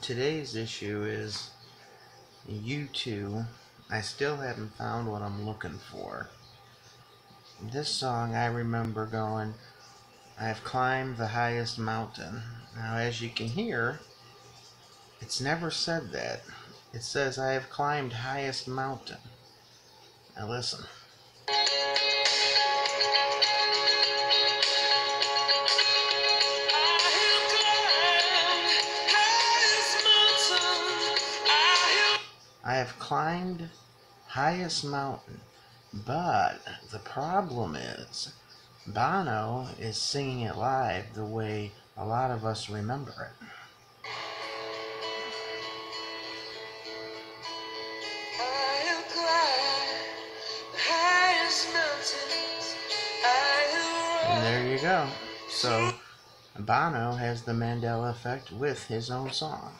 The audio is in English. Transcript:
Today's issue is U2. I still haven't found what I'm looking for. This song I remember going, I've climbed the highest mountain. Now, as you can hear, it's never said that. It says, I have climbed highest mountain. Now, listen. I have climbed highest mountain, but the problem is Bono is singing it live the way a lot of us remember it. And there you go. So Bono has the Mandela effect with his own song.